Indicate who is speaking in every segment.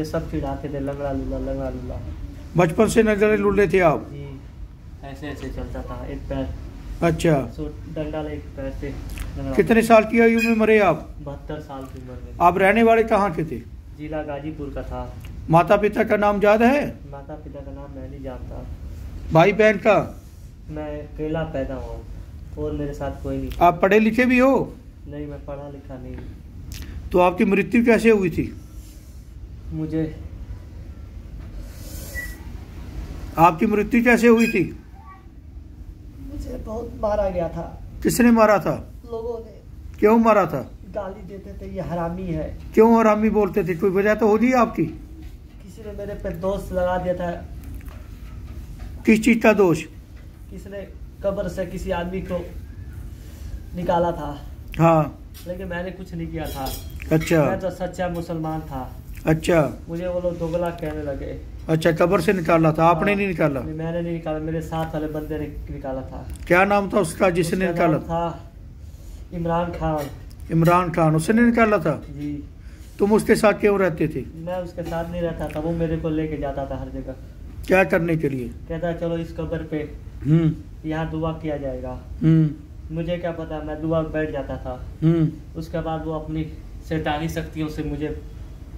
Speaker 1: ये सब चिढ़ाते थे लंगड़ा लूला लंगड़ा लूला
Speaker 2: बचपन से नजरे लुल्ले थे आप?
Speaker 1: जी ऐसे ऐसे चलता था एक पैर।
Speaker 2: अच्छा।
Speaker 1: सो डंडा एक पैर से
Speaker 2: कितने साल की आयु में मरे आप?
Speaker 1: बहत्तर साल की उम्र में।
Speaker 2: आप रहने वाले कहाँ के थे?
Speaker 1: जिला गाजीपुर का था।
Speaker 2: माता पिता का नाम याद है?
Speaker 1: माता पिता का नाम मैं नहीं जानता।
Speaker 2: भाई बहन का?
Speaker 1: मैं अकेला पैदा हुआ और मेरे साथ कोई नहीं।
Speaker 2: आप पढ़े लिखे भी हो?
Speaker 1: नहीं मैं पढ़ा लिखा नहीं।
Speaker 2: तो आपकी मृत्यु कैसे हुई थी?
Speaker 1: मुझे।
Speaker 2: आपकी मृत्यु कैसे हुई थी?
Speaker 1: मुझे बहुत मारा गया था।
Speaker 2: किसने मारा था?
Speaker 1: लोगों ने।
Speaker 2: क्यों मारा था?
Speaker 1: गाली देते थे ये हरामी है।
Speaker 2: क्यों हरामी बोलते थे? कोई वजह तो होगी आपकी?
Speaker 1: किसी ने मेरे पे दोष लगा दिया था।
Speaker 2: किस चीज़ का दोष?
Speaker 1: किसने कब्र से किसी आदमी को निकाला था।
Speaker 2: हाँ।
Speaker 1: लेकिन मैंने कुछ नहीं किया था।
Speaker 2: अच्छा।
Speaker 1: मैं तो सच्चा मुसलमान था।
Speaker 2: अच्छा।
Speaker 1: मुझे वो लोग दोगला कहने लगे।
Speaker 2: अच्छा कब्र से निकाला था आपने
Speaker 1: हाँ।
Speaker 2: नहीं निकाला?
Speaker 1: नहीं, मैंने नहीं निकाला मेरे साथ वाले बंदे ने निकाला था।
Speaker 2: क्या नाम था उसका जिसने निकाला
Speaker 1: था? इमरान खान।
Speaker 2: इमरान खान उसने निकाला था?
Speaker 1: जी।
Speaker 2: तुम उसके साथ क्यों रहते थे?
Speaker 1: मैं उसके साथ नहीं रहता था वो मेरे को लेके जाता था हर जगह।
Speaker 2: क्या करने के लिए?
Speaker 1: कहता चलो इस कबर पे
Speaker 2: हम्म।
Speaker 1: यहाँ दुआ किया जाएगा।
Speaker 2: हम्म।
Speaker 1: मुझे क्या पता मैं दुआ बैठ जाता था।
Speaker 2: हम्म।
Speaker 1: उसके बाद वो अपनी शैतानी शक्तियों से मुझे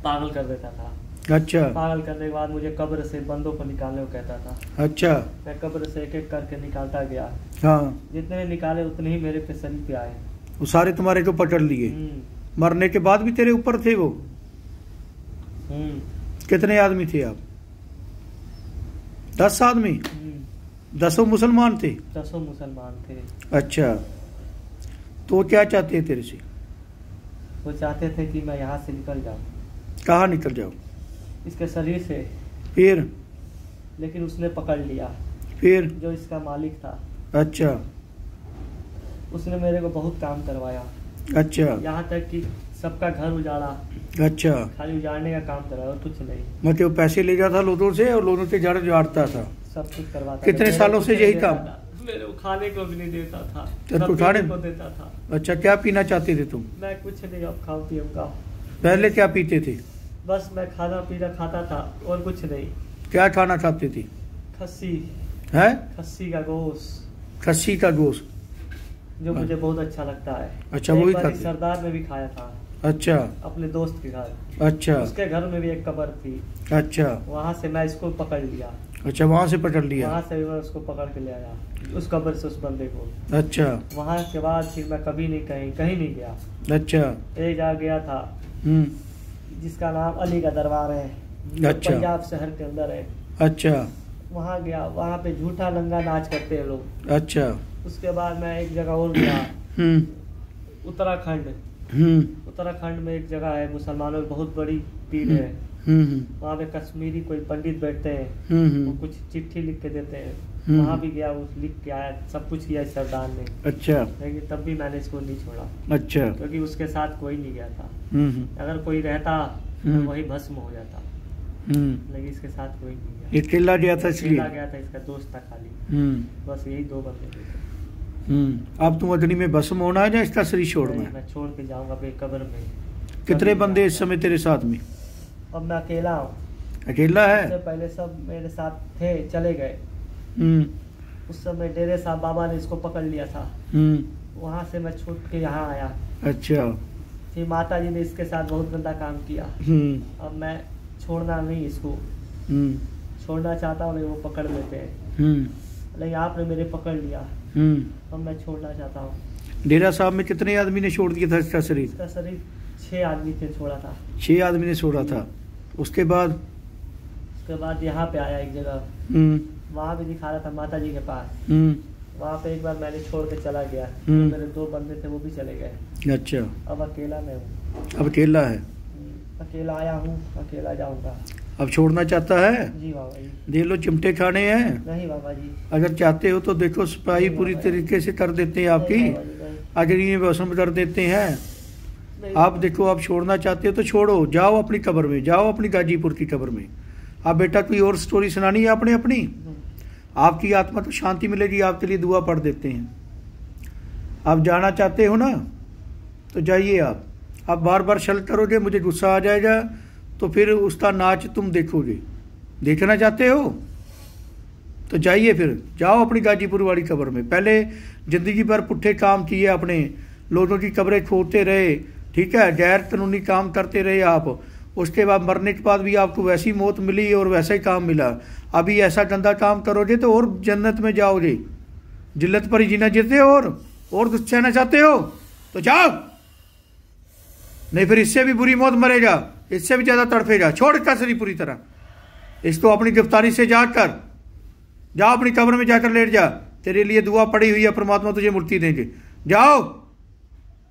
Speaker 1: पागल कर देता था।
Speaker 2: अच्छा।
Speaker 1: पागल करने के बाद मुझे कब्र से बंदों को निकालने को कहता था।
Speaker 2: अच्छा।
Speaker 1: मैं कब्र से एक एक करके निकालता गया।
Speaker 2: हाँ।
Speaker 1: जितने निकाले उतने ही मेरे पे शरीर पे आए।
Speaker 2: वो सारे तुम्हारे को पकड़ लिए।
Speaker 1: हम्म,
Speaker 2: मरने के बाद भी तेरे ऊपर थे वो?
Speaker 1: हम्म,
Speaker 2: कितने आदमी थे आप? दस आदमी?
Speaker 1: हम्म।
Speaker 2: दसों मुसलमान थे?
Speaker 1: दसों मुसलमान थे।
Speaker 2: अच्छा। तो क्या चाहते हैं तेरे से?
Speaker 1: वो चाहते थे कि मैं यहाँ से निकल जाऊँ।
Speaker 2: कहाँ निकल जाओ?
Speaker 1: इसके शरीर से।
Speaker 2: फिर?
Speaker 1: लेकिन उसने पकड़ लिया।
Speaker 2: फिर?
Speaker 1: जो इसका मालिक था।
Speaker 2: अच्छा।
Speaker 1: उसने मेरे को बहुत काम करवाया।
Speaker 2: अच्छा।
Speaker 1: यहाँ तक कि सबका घर उजाड़ा।
Speaker 2: अच्छा।
Speaker 1: खाली उजाड़ने का काम कराया और कुछ नहीं।
Speaker 2: मतलब पैसे ले जाता लोगों से और लोगों से जड़ जाड़ता था।
Speaker 1: सब कुछ करवाता
Speaker 2: कितने सालों से यही काम?
Speaker 1: मेरे को खाने को भी नहीं देता था।
Speaker 2: तो तू खाने-
Speaker 1: को देता था।
Speaker 2: अच्छा क्या पीना चाहते थे तुम?
Speaker 1: मैं कुछ नहीं अब खाऊं पीऊँगा।
Speaker 2: पहले क्या पीते थे?
Speaker 1: बस मैं खाना पीना खाता था और कुछ नहीं।
Speaker 2: क्या खाना खाती थी?
Speaker 1: खस्सी।
Speaker 2: है?
Speaker 1: खस्सी का गोश्त।
Speaker 2: खस्सी का गोश्त।
Speaker 1: जो मुझे बहुत अच्छा लगता है।
Speaker 2: अच्छा, वो ही खाते?
Speaker 1: सरदार में भी खाया था।
Speaker 2: अच्छा।
Speaker 1: अपने दोस्त के घर।
Speaker 2: अच्छा।
Speaker 1: उसके घर में भी एक कब्र थी।
Speaker 2: अच्छा।
Speaker 1: वहाँ से मैं इसको पकड़ लिया।
Speaker 2: अच्छा वहाँ से पकड़ लिया?
Speaker 1: वहाँ से मैं उसको पकड़ के ले आया। उस कबर से उस बंदे को।
Speaker 2: अच्छा।
Speaker 1: वहाँ के बाद फिर मैं कभी नहीं कहीं कहीं नहीं गया।
Speaker 2: अच्छा।
Speaker 1: एक जगह गया था।
Speaker 2: हम्म।
Speaker 1: जिसका नाम अली का दरबार है
Speaker 2: अच्छा।
Speaker 1: पंजाब शहर के अंदर है।
Speaker 2: अच्छा।
Speaker 1: वहाँ गया वहाँ पे झूठा लंगा नाच करते हैं लोग।
Speaker 2: अच्छा।
Speaker 1: उसके बाद मैं एक जगह और गया।
Speaker 2: हम्म।
Speaker 1: उत्तराखंड।
Speaker 2: हम्म।
Speaker 1: उत्तराखंड में एक जगह है मुसलमानों की बहुत बड़ी पीर है।
Speaker 2: हम्म
Speaker 1: वहाँ पे कश्मीरी कोई पंडित बैठते हैं
Speaker 2: हम्म
Speaker 1: वो
Speaker 2: हम्म
Speaker 1: कुछ चिट्ठी लिख के देते हैं।
Speaker 2: हम्म।
Speaker 1: वहाँ भी गया वो लिख के आया सब कुछ किया सरदार ने।
Speaker 2: अच्छा।
Speaker 1: लेकिन तब भी मैंने इसको नहीं छोड़ा।
Speaker 2: अच्छा।
Speaker 1: क्योंकि उसके साथ कोई नहीं गया था।
Speaker 2: हम्म
Speaker 1: अगर कोई रहता तो
Speaker 2: हम्म।
Speaker 1: वही भस्म हो जाता।
Speaker 2: हम्म।
Speaker 1: लेकिन इसके साथ कोई नहीं
Speaker 2: ये
Speaker 1: गया
Speaker 2: चिल्ला गया था इसलिए?
Speaker 1: गया था इसका दोस्त था खाली।
Speaker 2: हम्म।
Speaker 1: बस यही दो बंदे
Speaker 2: हम्म अब तुम अग्नि में भस्म होना है या इसका शरीर छोड़ना है?
Speaker 1: मैं छोड़ के जाऊँगा अपने कब्र में।
Speaker 2: कितने बंदे इस समय तेरे साथ में?
Speaker 1: अब मैं अकेला हूँ।
Speaker 2: अकेला
Speaker 1: उससे
Speaker 2: है
Speaker 1: पहले सब मेरे साथ थे चले गए।
Speaker 2: हम्म।
Speaker 1: उस समय डेरे साहब बाबा ने इसको पकड़ लिया था।
Speaker 2: हम्म।
Speaker 1: वहाँ से मैं छूट के यहाँ आया।
Speaker 2: अच्छा।
Speaker 1: फिर माता जी ने इसके साथ बहुत गंदा काम किया।
Speaker 2: हम्म।
Speaker 1: अब मैं छोड़ना नहीं इसको।
Speaker 2: हम्म।
Speaker 1: छोड़ना चाहता हूँ वो पकड़ लेते हैं।
Speaker 2: हम्म।
Speaker 1: लेकिन आपने मेरे पकड़ लिया।
Speaker 2: हम्म।
Speaker 1: अब मैं छोड़ना चाहता हूँ।
Speaker 2: डेरा साहब में कितने आदमी ने छोड़ दिया था इसका शरीर?
Speaker 1: इसका शरीर छः आदमी थे छोड़ा था।
Speaker 2: छह आदमी ने छोड़ा था। उसके बाद?
Speaker 1: उसके बाद यहाँ पे आया एक जगह।
Speaker 2: हम्म।
Speaker 1: वहाँ भी दिखा रहा था माता जी के पास।
Speaker 2: हम्म।
Speaker 1: वहाँ पे एक बार मैंने छोड़ के चला गया।
Speaker 2: हम्म।
Speaker 1: मेरे दो बंदे थे वो भी चले गए।
Speaker 2: अच्छा।
Speaker 1: अब अकेला मैं हूँ।
Speaker 2: अब अकेला है।
Speaker 1: अकेला आया हूँ अकेला जाऊँगा।
Speaker 2: अब छोड़ना चाहता है?
Speaker 1: जी बाबा जी।
Speaker 2: दे लो चिमटे खाने हैं।
Speaker 1: नहीं बाबा जी।
Speaker 2: अगर चाहते हो तो देखो सफ़ाई पूरी तरीके से कर देते हैं आपकी।
Speaker 1: अगर ये जी, नहीं।
Speaker 2: अग्नि में भस्म कर देते हैं। आप देखो आप छोड़ना चाहते हो तो छोड़ो। जाओ अपनी कब्र में जाओ अपनी गाजीपुर की कब्र में। आप बेटा कोई और स्टोरी सुनानी है आपने अपनी? आपकी आत्मा को शांति मिलेगी आपके लिए दुआ पढ़ देते हैं। आप जाना चाहते हो ना? तो जाइए आप। आप बार बार शल करोगे मुझे गुस्सा आ जाएगा। तो फिर उसका नाच तुम देखोगे। देखना चाहते हो? तो जाइए फिर। जाओ अपनी गाजीपुर वाली कब्र में। पहले ज़िंदगी भर पुट्ठे काम किए अपने। लोगों की कब्रें खोदते रहे। ठीक है? गैर कानूनी काम करते रहे आप। उसके बाद मरने के बाद भी आपको वैसी मौत मिली और वैसा ही काम मिला। अभी ऐसा गंदा काम करोगे तो और जन्नत में जाओगे। जिल्लत पर ही जीना जीते हो और? और कुछ सहना चाहते हो? तो जाओ। नहीं फिर इससे भी बुरी मौत मरेगा। इससे भी ज़्यादा तड़फेगा छोड़ कसरी पूरी तरह। इसको अपनी गिरफ्तारी से जाग कर, जा अपनी कब्र में जाकर लेट जा। तेरे लिए दुआ पड़ी हुई है, परमात्मा तुझे मूर्ति देंगे। जाओ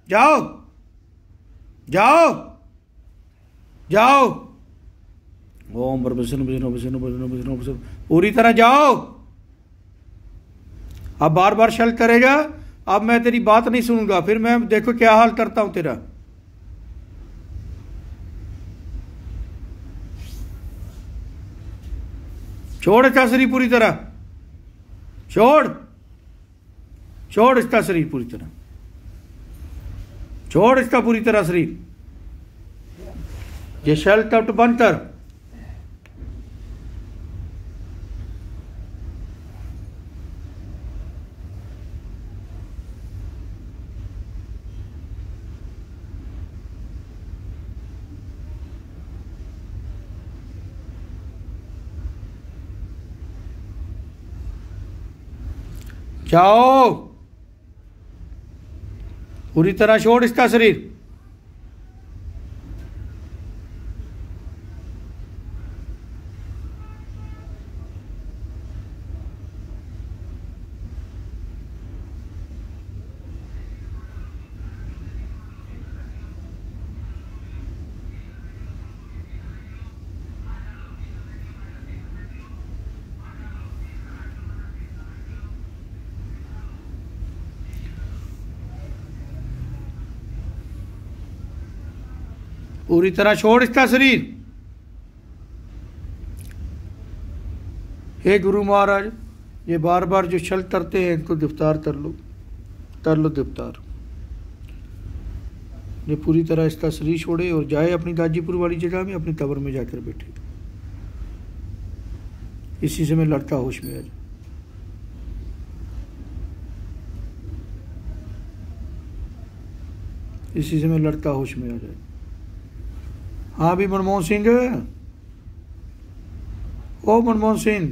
Speaker 2: जाओ जाओ जाओ। ओम पूरी तरह जाओ। अब बार बार शल करेगा, अब मैं तेरी बात नहीं सुनूँगा, फिर मैं देखो क्या हाल करता हूँ तेरा। छोड़ इसका शरीर पूरी तरह। छोड़। छोड़ इसका शरीर पूरी तरह। छोड़ इसका पूरी तरह शरीर। ये शल तट बंद जाओ। पूरी तरह छोड़ इसका शरीर। पूरी तरह छोड़ इसका शरीर। हे गुरु महाराज, ये बार बार जो छल तरते हैं, इनको गिरफ़्तार कर लो। कर लो गिरफ़्तार। ये पूरी तरह इसका शरीर छोड़े और जाए अपनी गाजीपुर वाली जगह में, अपनी कब्र में जाकर बैठे। इसी से मैं लड़ता होश में आज इसी से मैं लड़ता होश में आ जाए हाँ भी मनमोहन सिंह ओ मनमोहन सिंह।